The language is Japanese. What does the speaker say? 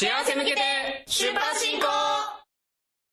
幸せ向けて出発進行